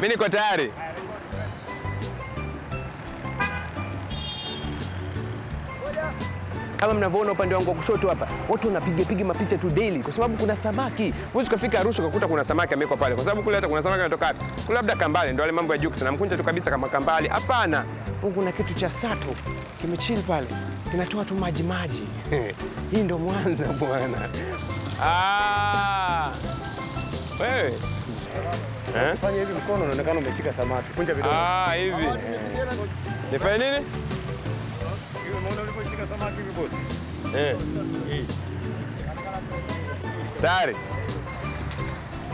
Mimi niko tayari. Kama mnavyoona upande wangu wa kushoto hapa, watu wanapiga piga mapicha tu daily kwa sababu kuna samaki. Huwezi kufika Arusha ukakuta kuna samaki amewekwa pale, kwa sababu kule hata kuna samaki anatoka wapi? Kule labda Kambale, ndio wale mambo ya na mkunja tu kabisa kama Kambale. Hapana, huku kuna kitu cha sato kimechili pale, kinatoa tu maji maji. Hii ndo Mwanza bwana. Ah, wewe eh? Fanya hivi mkono unaonekana umeshika samaki. Kunja vidole. Ah, hivi nifanye nini? Hiyo unaona samaki hivi bosi? Eh. Tayari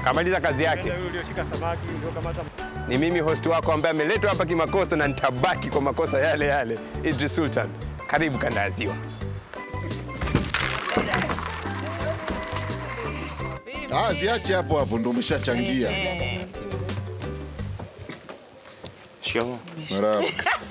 kamaliza kazi yake. Yule ulioshika samaki ndio kamata. Ni mimi host wako ambaye ameletwa hapa kimakosa na nitabaki kwa makosa yale yale. Idris Sultan, karibu kandaziwa ya Ziwa. Ah, ziache hapo hapo, ndo umeshachangia. Shikamoo. Marahaba.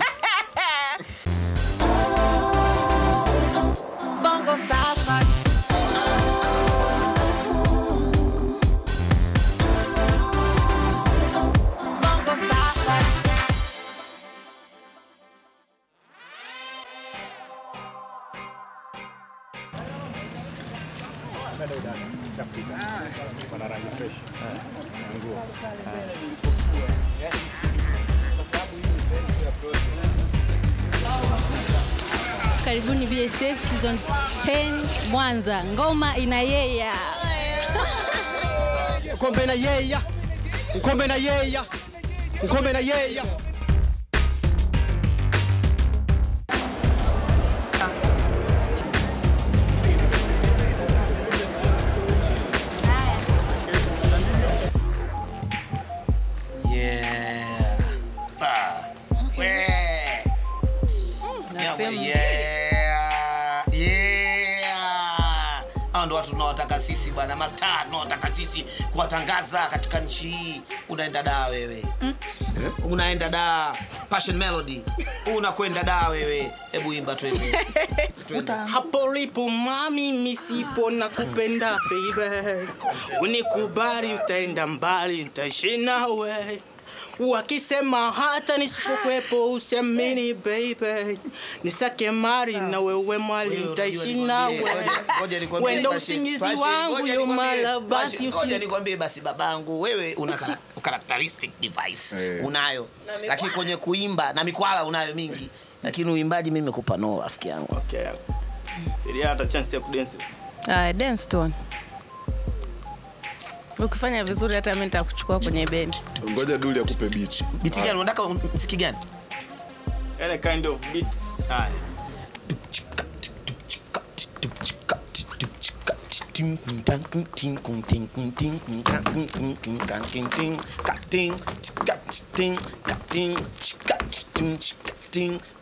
Karibuni BSS season 10 Mwanza, ngoma inayeya. kombe na yeya, kombe na yeya, kombe na yeya. Watu sisi bwana, mastaa tunaowataka sisi kuwatangaza katika nchi hii. Unaenda daa wewe, mm. unaenda daa. Passion Melody, unakwenda daa wewe. Hebu imba twende. Twende. Hapo lipo mami, misipo na kupenda baby, unikubali, utaenda mbali, nitaishi nawe. Wakisema hata nisipokuwepo usiamini baby, nisake mari na wewe mali, mtaishi nawe. Wendo usingizi wangu ngoja yo mala, basi nikwambie basi babangu, wewe una characteristic device Eh. unayo, lakini kwenye kuimba na mikwala unayo mingi, lakini uimbaji mimi nimekupa no, rafiki yangu. Okay. Siria hata chance ya kudensi. Dance tu. Ukifanya vizuri hata mimi nitakuchukua kwenye bendi. Ngoja Duli akupe beat. Biti gani unataka msiki gani? Any kind of beats. Haya.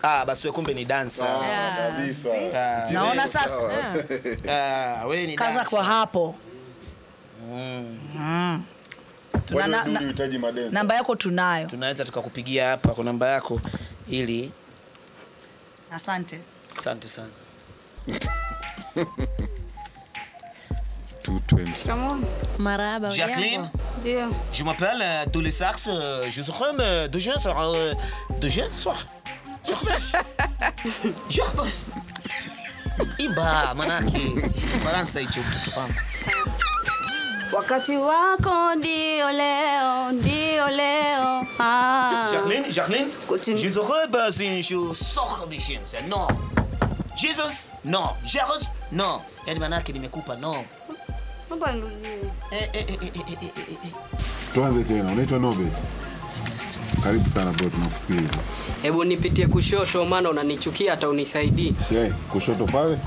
Ah, basi wekumbe kumbe ni dancer. Ah, kabisa. Naona sasa Ah, wewe ni kaza kwa hapo. Tuna na- na- namba yako tunayo. Tunaweza tukakupigia hapa kwa namba yako ili Asante. asante sana. 220. Marahaba. Jacqueline? Ndio. Je m'appelle euh, les Sax, euh, je suis euh, de jeune soir. euh, de jeune soir. Je remercie. Je repasse. Imba manake Faransa hicho mtoto wangu. Wakati wako ndio leo, ndio leo. Ah. Jacqueline, Jacqueline, Continue. je serai bah, une chose sans de chez c'est non. Jesus, non. Jesus, non. Yaani yake nimekupa no. Mbona ndio? Eh, eh, eh, eh, eh, eh, eh, eh. Tuanze tena. Unaitwa Nobet. Karibu sana bro, tunakusikiliza. Hebu nipitie kushoto, maana unanichukia hata unisaidii. Yeah, kushoto pale.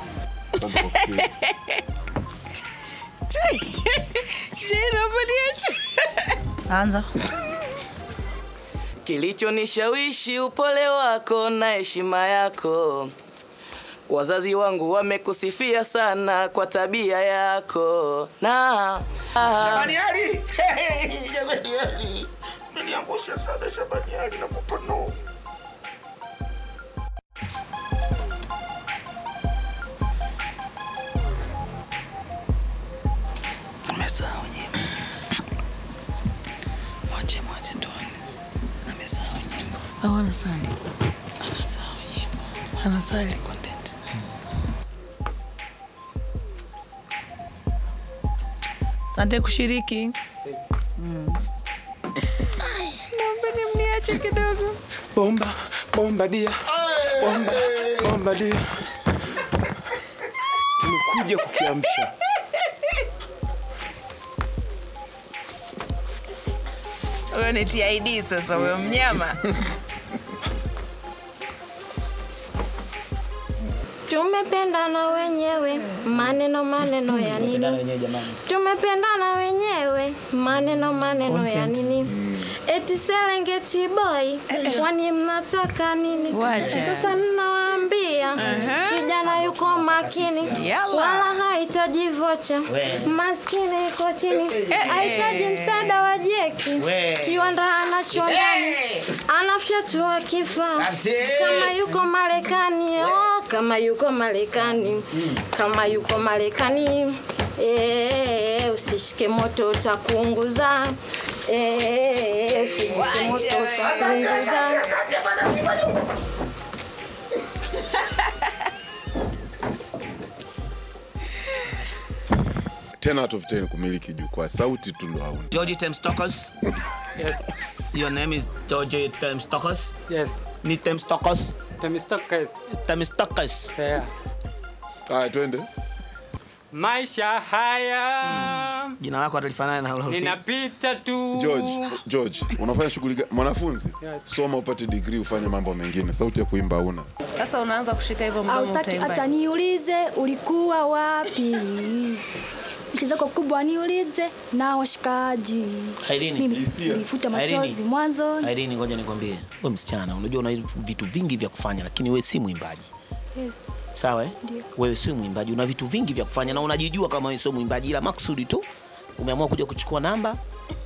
Anza. Kilichonishawishi upole wako na heshima yako. Wazazi wangu wamekusifia sana kwa tabia yako na Shabani Ali. Hey, Shabani Ali. Niliangusha sana Shabani Ali na no. Nyimbo. Anasali content. Asante kushiriki. Naombeni mniache kidogo. Bomba, bomba dia. Bomba, bomba dia. Tumekuja kukiamsha. Huyo ni TID sasa, huyo mnyama. Tumependana wenyewe, maneno maneno ya nini? Tumependana wenyewe, maneno maneno ya nini? Eti Serengeti boy, kwani mnataka nini? Sasa mnawaambia kijana yuko makini, wala hahitaji vocha, maskini iko chini, hahitaji msaada wa jeki, kiwanda anachondani anafyatua kifaa kama yuko Marekani, oh, kama yuko Marekani, kama yuko Marekani. Eh, usishike moto utakuunguza. Eh, usishike moto utakuunguza. Ten out of ten kumiliki jukwaa, sauti tu ndo hauna. Georgie Temstokos. Yes. Your name is Georgie Temstokos. Yes. Ni Temstokos. Temistokes. Temstokos. Yeah. Haya, twende. Maisha haya Jina lako atalifanana na ninapita tu. George, George, unafanya shughuli gani? Mwanafunzi, Yes. soma upate degree ufanye mambo mengine. Sauti ya kuimba una. Sasa unaanza kushika hivyo mdomo utaimba. hata niulize ulikuwa wapi? Nchi zako kubwa niulize na washikaji. Irene, nilifuta machozi mwanzo. Irene, ngoja nikwambie, wewe msichana, unajua una vitu vingi vya kufanya, lakini wewe si mwimbaji. Yes. Sawa eh? Wewe si mwimbaji, una vitu vingi vya kufanya na unajijua kama wewe sio mwimbaji, ila maksudi tu umeamua kuja kuchukua namba,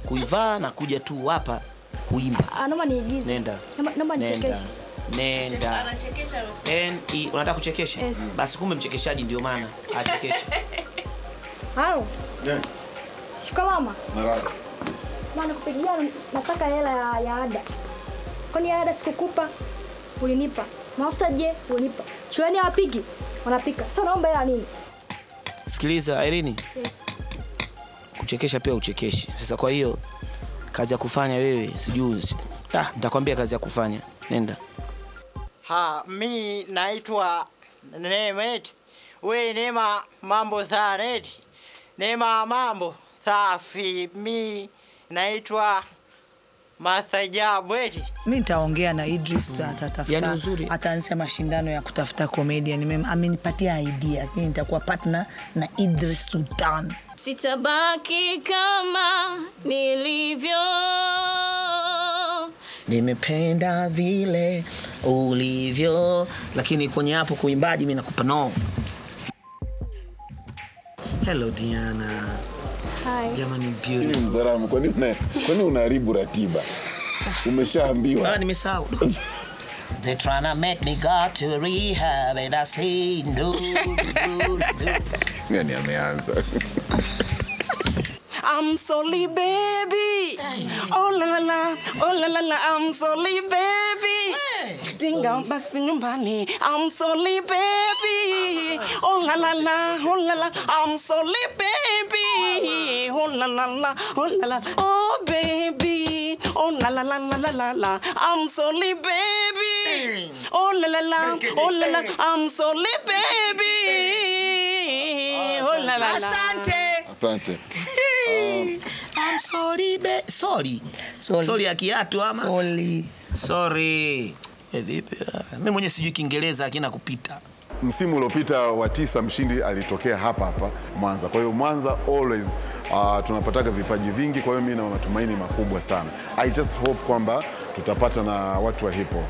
kuivaa na kuja tu hapa kuimba. Ah, Naomba niigize. Nenda. Naomba- nichekeshe. Nenda. N E unataka kuchekesha? Yes. Basi kumbe mchekeshaji ndio maana achekeshe. Halo, Yeah. shikalama. Marahaba. Maana kupigia nataka hela ya, ya ada. Kwani ya ada sikukupa? Ulinipa. Mafuta je, ulinipa. Shuleni hawapigi? Wanapika. Sasa naomba hela nini? Sikiliza Irene, Yes. kuchekesha pia uchekeshi. Sasa kwa hiyo kazi ya kufanya wewe sijui ah, nitakwambia kazi ya kufanya. Nenda. Ha, mi naitwa Nemet. We Nema, mambo thaneti. Nema, mambo safi. Mi naitwa Mathajabu eti. mi nitaongea na Idris atatafuta Yaani uzuri- ataanzisha mashindano ya kutafuta comedian. Amenipatia idea, lakini nitakuwa partner na Idris Sultan. Sitabaki kama nilivyo. Nimependa vile ulivyo, lakini kwenye hapo kuimbaji mimi nakupa no. Hello Diana. Hi. Jamani beautiful. mzaramu, kwani una kwani unaharibu ratiba? Umeshaambiwa. Ah, nimesahau. They tryna make me go to rehab and I say no. no, no. Gani ameanza. I'm sorry baby. Oh la la la, oh la la la, I'm sorry baby. Tinga basi nyumbani, I'm sorry baby. Oh la la la, oh la la, I'm sorry baby. Oh la la la, oh la la, oh baby. Oh la la la la la la la, I'm sorry baby. Oh la la la, oh la la, I'm sorry baby. Oh la la la. Asante. Asante. I'm sorry be sorry. Sorry. Sorry ya kiatu ama? Sorry. Sorry. Eh, vipi? Ah, Mimi mwenyewe sijui Kiingereza akina kupita. Msimu uliopita wa tisa mshindi alitokea hapa hapa Mwanza. Kwa hiyo Mwanza always uh, tunapataga vipaji vingi, kwa hiyo mimi na matumaini makubwa sana. I just hope kwamba tutapata na watu wa hip hop.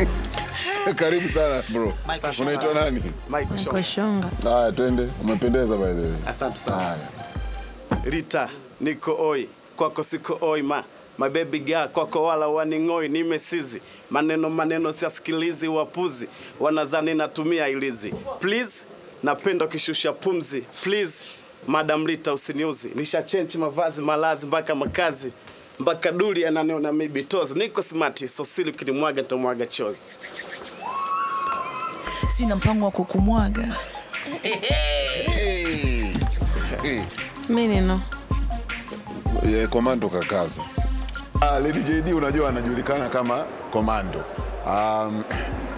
Karibu sana bro. Unaitwa nani? Mike Shonga. Haya, twende. Umependeza by the way. Asante sana. Rita, niko oi, kwako siko oi ma my baby girl, kwako wala waning'oi, nimesizi maneno maneno siasikilizi, wapuzi wanazani natumia ilizi. Please, napenda ukishusha pumzi. Please, Madam Rita usiniuzi, nisha change mavazi, malazi mpaka makazi mpaka duli ananiona maybe tozi. Niko smart, so sili ukinimwaga nitamwaga chozi. Sina mpango wa kukumwaga. hey, hey. hey. hey. nino Yeah, komando kakaza. Uh, Lady JD unajua anajulikana kama komando. Um,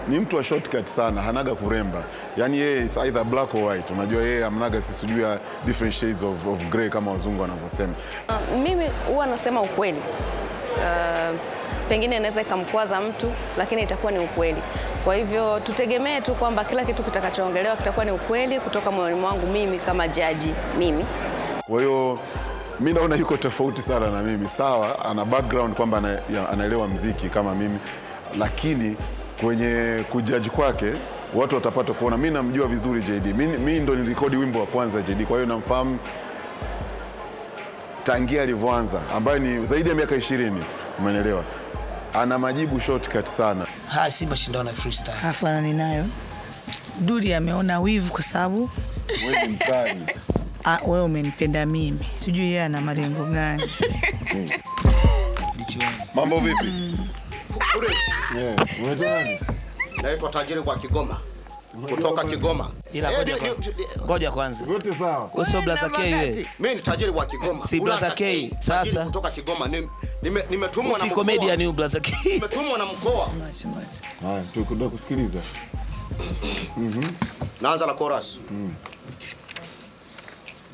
ni mtu wa shortcut sana, hanaga kuremba. yani yeye is either black or white. Unajua yeye amnaga sisi ya different shades of, of grey kama wazungu wanavyosema. Uh, Mimi huwa nasema ukweli. Uh, pengine inaweza ikamkwaza mtu, lakini itakuwa ni ukweli. Kwa hivyo tutegemee tu kwamba kila kitu kitakachoongelewa kitakuwa ni ukweli kutoka moyoni mwangu mimi kama jaji mimi. Kwa hiyo mi naona yuko tofauti sana na mimi. Sawa, ana background kwamba anaelewa mziki kama mimi, lakini kwenye kujaji kwake watu watapata kuona. Mi namjua vizuri JD, mi, mi ndo nilikodi wimbo wa kwanza JD, kwa hiyo namfahamu tangia alivyoanza, ambayo ni zaidi ya miaka ishirini. Umeelewa? Ana majibu shortcut sana. Haya si mashindano ya freestyle. Dudi ameona wivu kwa sababu Wewe mkali. Ah, wewe umenipenda mimi, sijui yeye ana malengo gani. Mambo vipi? Yeah. Unaitwa nani? Naitwa tajiri kwa Kigoma kutoka Kigoma. Ila Eh, ngoja ngoja kwanza. Wote sawa. Wewe sio Blaza K wewe. Mimi ni tajiri wa Kigoma. Si Blaza K, sasa. kutoka Kigoma. Ni- Nimetumwa na Si comedian ni Blaza K. Nimetumwa na mkoa. Haya, tukuenda kusikiliza. Mhm. Naanza na chorus.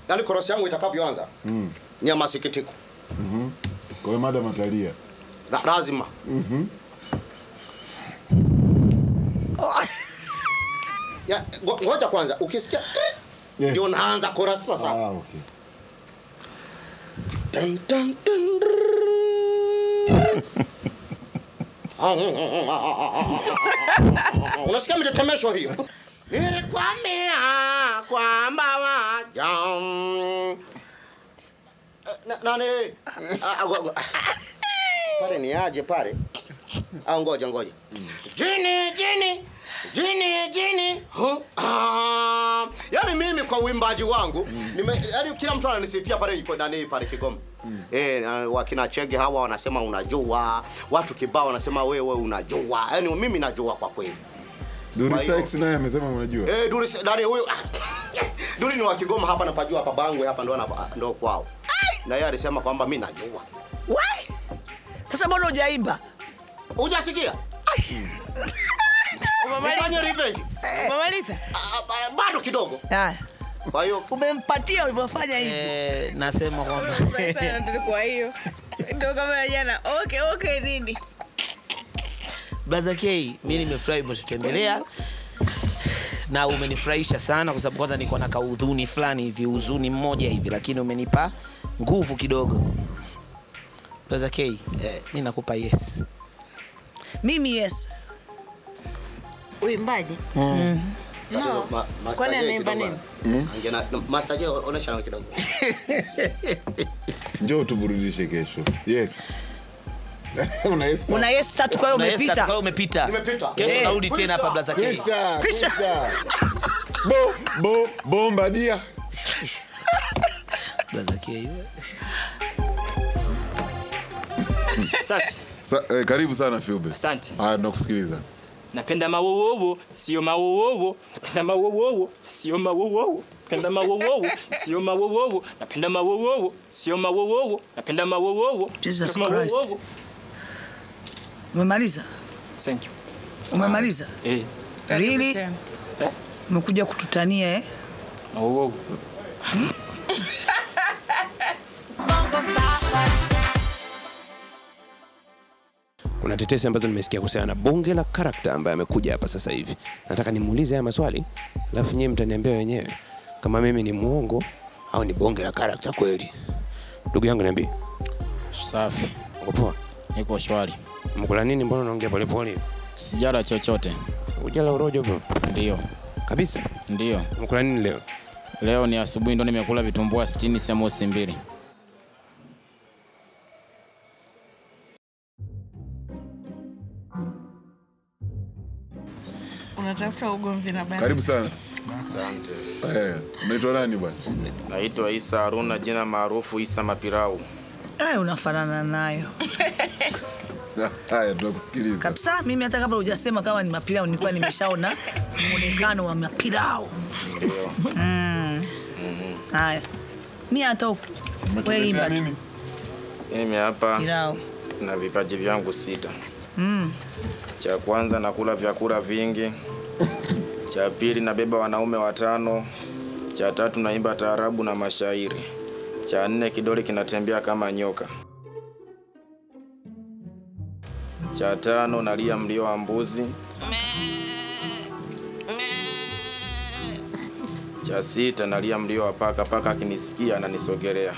Yaani korosi yangu itakavyoanza Mm. ni ya masikitiko. Mhm. Kwa hiyo madam atalia. La- Lazima. Mhm. Ya, ngo- ngoja kwanza ukisikia Yeah. ndio naanza korosi sasa. Ah, okay. Dun, dun, dun. Unasikia mitetemesho hiyo? Nilikwambia kwamba waja nani? Ah, ah, pale ni aje pale au ngoja ngoja. Jini jini jini jini. Huh? ah, yani mimi kwa uimbaji wangu nime, yani kila mtu ananisifia pale nani pale Kigoma. Eh, na wakina Chege hawa wanasema unajua, watu kibao wanasema wewe unajua. yani mimi najua kwa kweli. Duri Sex naye amesema unajua. Eh, Duri nani huyo? Duri ni wa Kigoma hapa napajua hapa Bangwe hapa ndo ndo kwao. Na yeye alisema kwamba mimi najua. Wai! Sasa mbona hujaimba? Hujasikia? Umemaliza revenge? Umemaliza? Bado kidogo. Haya. Kwa hiyo umempatia ulivyofanya hivi. Eh, nasema kwamba kwa hiyo ndio kama jana okay okay nini Blaza K, mimi nimefurahi umetutembelea na umenifurahisha sana kwa sababu kwanza nilikuwa na kaudhuni fulani hivi, uzuni mmoja hivi, lakini umenipa nguvu kidogo. Brother K, eh, mimi nakupa yes. Mimi yes. uimbaji Mm. no Ma- kwani nini Angena Master J onesha kidogo. Njoo tuburudishe kesho. Yes. Una yes. Tatu kwa hiyo umepita. Kesho Eh, narudi tena hapa Blaza K. Kisha, Kisha. kisha. Bo, bo, bomba dia. Blaza Safi. Sa, eh, karibu sana Philbert. Asante. Haya, nakusikiliza. Napenda mawowowo, sio mawowowo. Napenda mawowowo, sio mawowowo. Napenda mawowowo, sio mawowowo. Napenda mawowowo, sio mawowowo. Napenda mawowowo, sio Christ. mawowowo. Umemaliza? Thank you. Umemaliza? Eh, Really? eh, Umekuja kututania eh? Oh. Kuna tetesi ambazo nimesikia kuhusiana na bonge la karakta ambaye amekuja hapa sasa hivi. Nataka nimuulize haya maswali, alafu nyewe mtaniambia wenyewe kama mimi ni mwongo au ni bonge la karakta kweli. Ndugu yangu niambie. Safi. Uko poa? Niko shwari. Mkula nini? Mbona unaongea polepole? Sijala chochote. Ujala urojo bro? Ndio. Kabisa? Ndio. Mkula nini leo? Leo ni asubuhi ndo nimekula vitumbua 60 samosi mbili. unatafuta ugomvi na bana Karibu sana. Asante. Eh, unaitwa nani bwana? Naitwa Isa Haruna, jina maarufu Isa Mapirau. Eh, unafanana nayo Haya, tunakusikiliza. kabisa. Mimi hata kabla hujasema kama ni mapilau nilikuwa nimeshaona muonekano wa mapilau. Mm. Haya, mi hata huku wewe imba tu. Mimi hapa pirao na vipaji vyangu sita. Mm. Cha kwanza nakula vyakula vingi. Cha pili nabeba wanaume watano. Cha tatu naimba taarabu na mashairi. Cha nne kidole kinatembea kama nyoka. Cha tano nalia mlio wa mbuzi. Cha sita nalia mlio wa paka, paka akinisikia ananisogelea.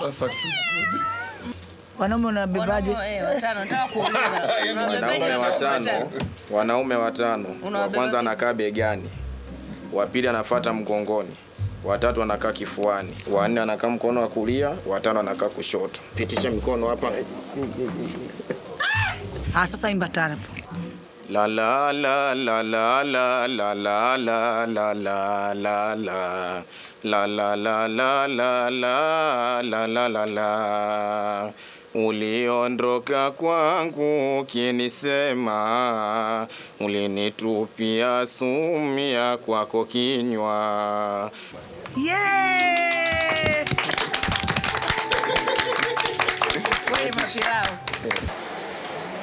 Sasa Wanaume unawabebaje? Wanaume watano, wanaume watano. Wa kwanza anakaa begani, wa pili anafuata mgongoni, watatu wanakaa kifuani, wanne wanakaa mkono wa kulia, watano wanakaa kushoto. Pitisha mikono hapa. Ah, sasa imba tarabu. La la la la la la la la la la la la la La la la la la la la la la la Uliondoka kwangu kinisema, ulinitupia sumia kwako kinywa. Yeah!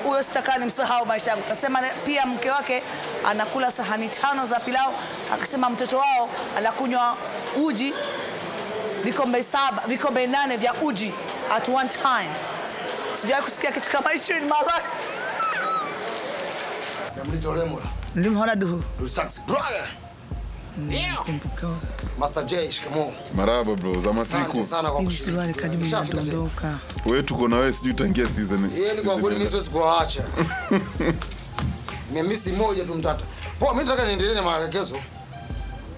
Huyo sitakaa nimsahau maisha yangu. Kasema pia mke wake anakula sahani tano za pilau, akasema mtoto wao anakunywa uji vikombe saba, vikombe nane vya uji at one time. Sijawahi kusikia kitu kama hicho in my life. Namlito Lemola. Nilimwona duhu. Lusax brother. Kumbuka. Master J, shikamoo. Maraba bro, za masiku. sana kwa Hii kushiriki. suruali karibu inadondoka. Wewe tuko na wewe sijui tangia season. Yeye ni kwa kweli mimi ile. siwezi kuwaacha. Nimemisi moja tu mtata. Poa, mimi nataka niendelee na maelekezo.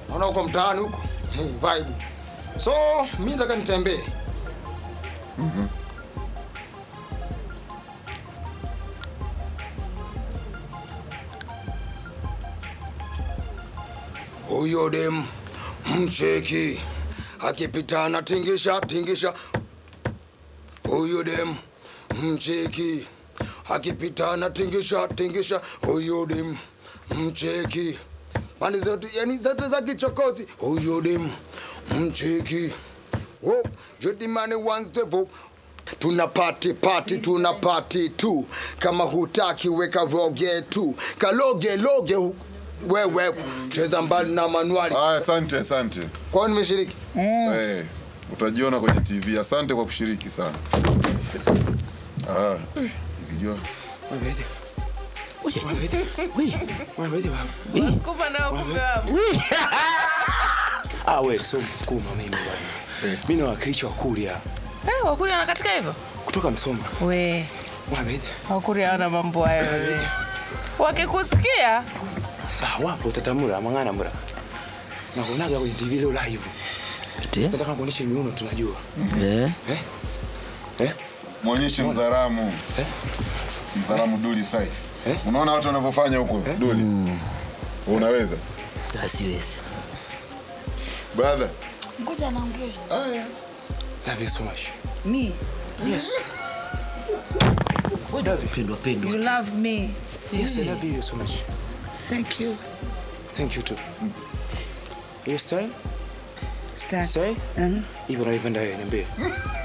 Naona huko mtaani huko. Hey, vibe. So, mimi nataka nitembee. Mhm. Huyo dem mcheki akipita tingisha tingisha. Huyo dem mcheki akipita tingisha tingisha. Huyo dem mcheki pande zote, yani zote za kichokozi. Huyo dem mcheki Wo, Jody Money wants to vote. Tuna party party, tuna party tu. Kama hutaki weka roge tu, kaloge loge hu- wewe cheza mbali na manuali. Ah, asante asante. Kwa nini nimeshiriki. Eh, utajiona kwenye TV. Asante kwa kushiriki sana. Ah, eh, nikijua Wasukuma nao kumbe wapo. Ah, we sio msukuma mimi bwana. Mimi ni wakilishi wa Kuria Eh, Wakuria anakatika hivyo? kutoka Msoma. We, hawana mambo hayo. Wakikusikia Ah, wapo utatamura mangana mura. Na kuonaga kwenye TV leo live. Sasa kama kuonyesha miuno tunajua. Eh. Eh? Eh? Muonyeshe mzaramu. Eh? Mzaramu Duli size. Unaona watu wanavyofanya huko Duli? Unaweza? Siwezi. Brother. Ngoja naongea. Haya. Love you so much. Me? Yes. Love you. Pendwa pendwa. You love me. Yes, I love you so much. Thank you. Thank you too. You stay? Stay. Stay? Mhm. Hivyo naipenda yeye, niambie.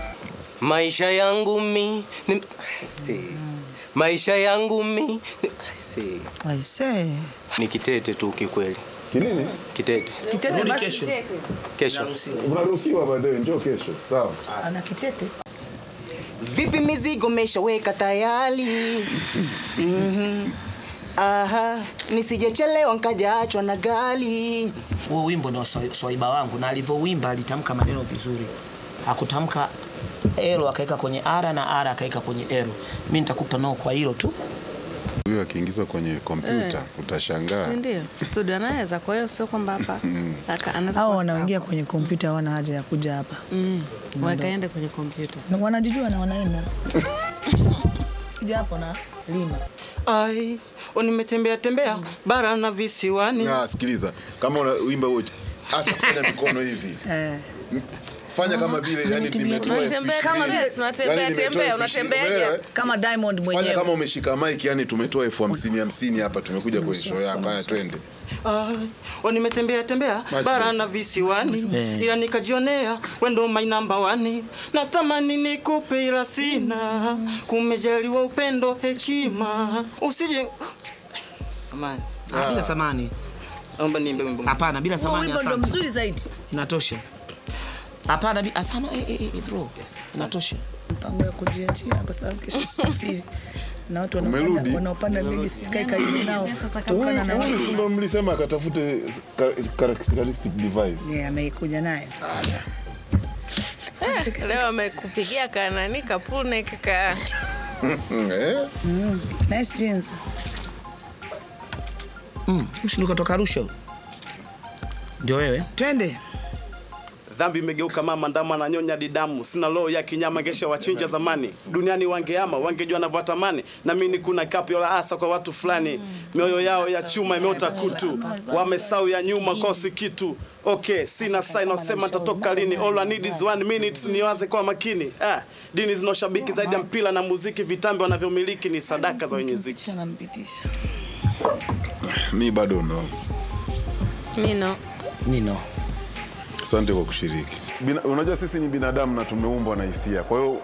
Maisha yangu mi ni... Si. Maisha yangu mi ni... Si. I say. Ni kitete tu kikweli. Kinini? Kitete. Kitete Rudi basi. kesho. Kesho. Unaruhusiwa baadaye, njoo kesho. Sawa. Ana kitete. Vipi mizigo meshaweka tayari? Mhm. Aha, nisijechelewa nkajaachwa na gali. Huo wimbo ni wa swaiba wangu, na alivyowimba alitamka maneno vizuri, hakutamka elo akaweka kwenye ara na ara akaweka kwenye elo. Mi nitakupa noo kwa hilo tu. Huyo akiingiza kwenye kompyuta Eh. utashangaa. ndio studio anaweza, kwa hiyo sio kwamba hapa aka- anaweza Hao kuwa kwenye kompyuta hawana haja ya kuja hapa. Mm. Wakaende kwenye kompyuta. Na Wanajijua na wanaenda. ukija hapo na lima. Ai, o nimetembea tembea bara na visiwani. Ah, sikiliza, kama unaimba wote, acha kufanya mikono hivi. Eh. Fanya kama vile yani nimetoa kama vile tembea, tunatembea tembea, unatembeaje? Kama Diamond mwenyewe Fanya kama umeshika mic yani tumetoa elfu hamsini hamsini hapa tumekuja kwenye show yako. Haya twende. Uh, nimetembea tembea bara na visiwani yeah. ila nikajionea wendo my number one. Natamani nikupe ila sina, kumejaliwa upendo hekima, usije samani Ah, bila samani. Naomba niimbe wimbo. Hapana, bila samani samani. wimbo ndo mzuri zaidi. Inatosha. Hapana, bi- asama eh, eh, eh, bro. natosha. Mpango ya kujiachia kwa sababu kesho safiri. Na watu wanaopanda wanaopanda ndege sikae karibu nao. Kutokana na Huyu ndo mlisema akatafute ka- characteristic device. Yeah, ameikuja nayo. Eh, leo amekupigia kanani kapune kaka. Eh? Mm, nice jeans. Mm, ushindu kutoka Arusha. Ndio wewe? Twende. Dhambi imegeuka mama ndama na nyonya didamu sina roho ya kinyama ngesha wachinja zamani. Duniani wangeama wangejua navyotamani na mimi kuna kapyo la asa kwa watu fulani. Mioyo yao ya chuma imeota kutu. Wamesau ya nyuma kosi kitu. Okay sina sign inaosema tatoka lini? All I need is one minute niwaze kwa makini. Ah, dini zinaoshabiki zaidi ya mpira na muziki vitambi wanavyomiliki ni sadaka za wenye ziki Mi bado no. Mino. Nino. Asante kwa kushiriki. Bina, unajua sisi ni binadamu na tumeumbwa na hisia. Kwa hiyo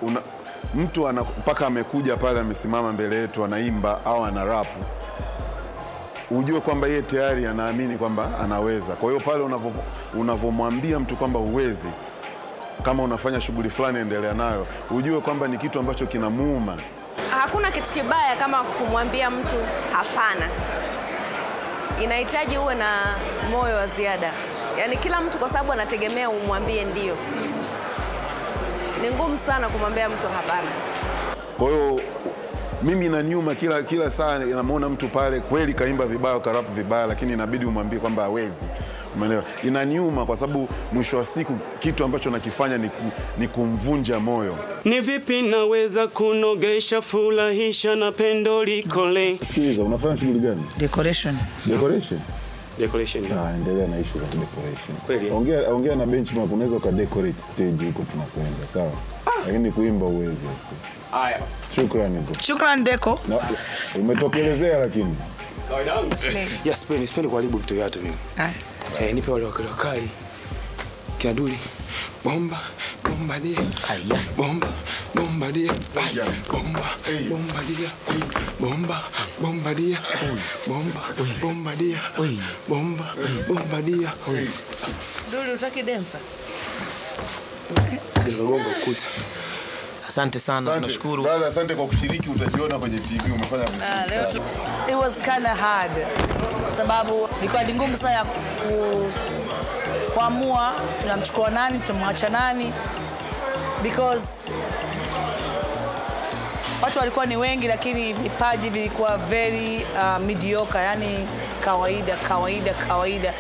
mtu ana- mpaka amekuja pale amesimama mbele yetu anaimba au ana rapu, ujue kwamba yeye tayari anaamini kwamba anaweza. Kwa hiyo pale unavyo- unavyomwambia mtu kwamba huwezi, kama unafanya shughuli fulani endelea nayo, ujue kwamba ni kitu ambacho kinamuuma. Hakuna kitu kibaya kama kumwambia mtu hapana. Inahitaji uwe na moyo wa ziada. Yaani kila mtu kwa sababu anategemea umwambie ndio. Ni ngumu sana kumwambia mtu hapana. Kwa hiyo mimi na nyuma kila, kila saa namuona mtu pale kweli kaimba vibaya karapu vibaya, lakini inabidi umwambie kwamba hawezi. Umeelewa? Inaniuma kwa sababu mwisho wa siku kitu ambacho nakifanya ni, ku, ni kumvunja moyo. Ni vipi naweza kunogesha furahisha na pendo likole? Sikiliza, unafanya shughuli gani? Decoration. Decoration? Decoration. Ah, endelea na ishu za decoration. Kweli? Ongea, ongea na benchmark, unaweza ukadecorate stage huko tunakwenda, sawa? Lakini kuimba uwezi sasa. Haya. Shukrani bro. Shukrani Deko. Na, umetokelezea lakini. Yes, sipendi sipendi kuharibu vitu vya watu mimi. Eh, nipe wale wakali wakali. Kina Duli. Bomba, bomba dia. Haya. Bomba, bomba dia. Bomba, bomba dia. Bomba, bomba dia. Bomba, bomba dia. Bomba, bomba dia. Duli utaki densa? Nikagonga ukuta. Asante sana, Asante. nashukuru. Brother, asante kwa kushiriki, utajiona kwenye TV umefanya vizuri. It was kind of hard kwa sababu ilikuwa ni ngumu sana ya ku, kuamua tunamchukua nani, tunamwacha nani because watu walikuwa ni wengi, lakini vipaji vilikuwa very uh, mediocre, yani kawaida kawaida kawaida.